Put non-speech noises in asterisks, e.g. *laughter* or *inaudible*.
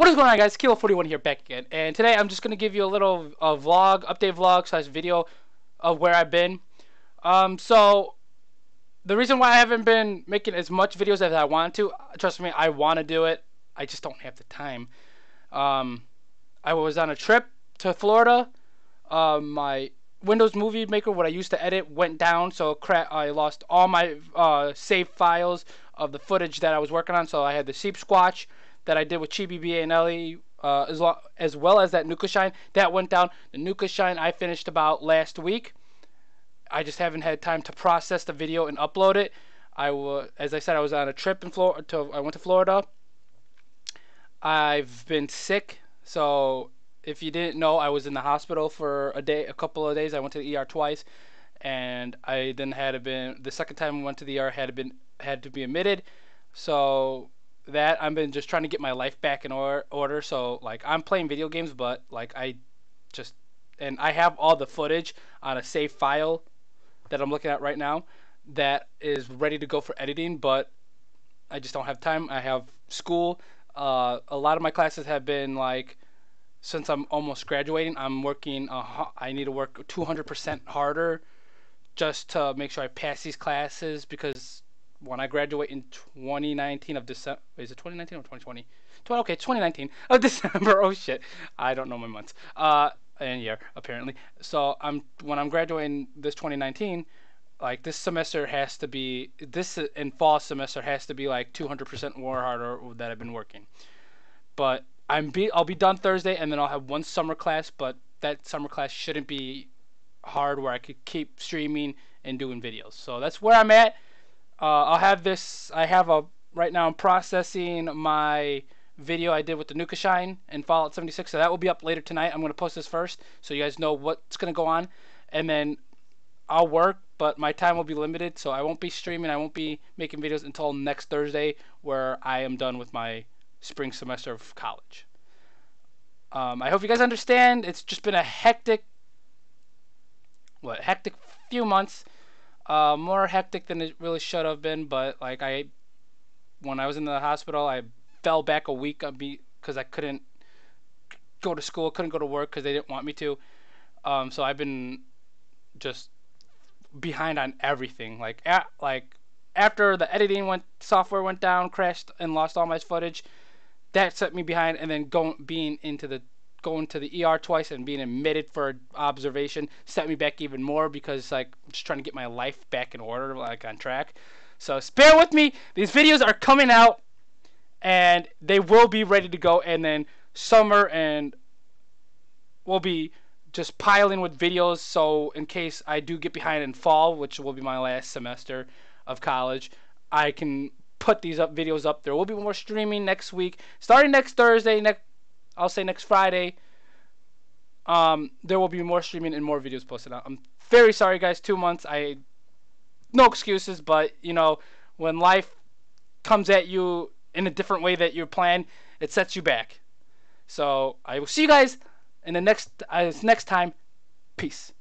What is going on guys? Kilo41 here back again. And today I'm just going to give you a little a vlog, update vlog slash video of where I've been. Um, so, the reason why I haven't been making as much videos as I want to, trust me, I want to do it. I just don't have the time. Um, I was on a trip to Florida. Uh, my Windows Movie Maker, what I used to edit, went down. So I lost all my uh, save files of the footage that I was working on. So I had the Sheepsquatch that I did with Chibi BA and Ellie, uh, as, lo- as well as that Nukashine. That went down. The Nukashine I finished about last week. I just haven't had time to process the video and upload it. I was, as I said, I was on a trip in Florida. To, I went to Florida. I've been sick, so if you didn't know, I was in the hospital for a day, a couple of days. I went to the ER twice, and I then had to been the second time I went to the ER had been had to be admitted. So that I've been just trying to get my life back in or- order. So like I'm playing video games, but like I just and I have all the footage on a save file that I'm looking at right now that is ready to go for editing, but I just don't have time. I have school. Uh, a lot of my classes have been like since I'm almost graduating, I'm working. I need to work 200% harder just to make sure I pass these classes because when I graduate in 2019 of December, is it 2019 or 2020? 20, okay, 2019 of *laughs* December. Oh shit, I don't know my months. Uh, and year apparently. So I'm when I'm graduating this 2019, like this semester has to be this in fall semester has to be like 200% more harder that I've been working. But I'm be I'll be done Thursday and then I'll have one summer class, but that summer class shouldn't be hard where I could keep streaming and doing videos. So that's where I'm at. Uh, I'll have this. I have a right now. I'm processing my video I did with the Nukashine and Fallout 76. So that will be up later tonight. I'm going to post this first so you guys know what's going to go on, and then I'll work, but my time will be limited. So I won't be streaming. I won't be making videos until next Thursday, where I am done with my spring semester of college. Um, I hope you guys understand. It's just been a hectic, what hectic few months. Uh, more hectic than it really should have been, but like I, when I was in the hospital, I fell back a week because I couldn't go to school, couldn't go to work because they didn't want me to. Um, so I've been just behind on everything. Like at, like after the editing went software went down, crashed, and lost all my footage, that set me behind. And then going being into the going to the ER twice and being admitted for observation set me back even more because like I'm just trying to get my life back in order, like on track. So bear with me. These videos are coming out and they will be ready to go and then summer and we'll be just piling with videos so in case I do get behind in fall, which will be my last semester of college, I can put these up videos up. There will be more streaming next week, starting next Thursday, next I'll say next Friday. Um, there will be more streaming and more videos posted. I'm very sorry, guys. Two months. I no excuses, but you know when life comes at you in a different way that you plan, it sets you back. So I will see you guys in the next uh, next time. Peace.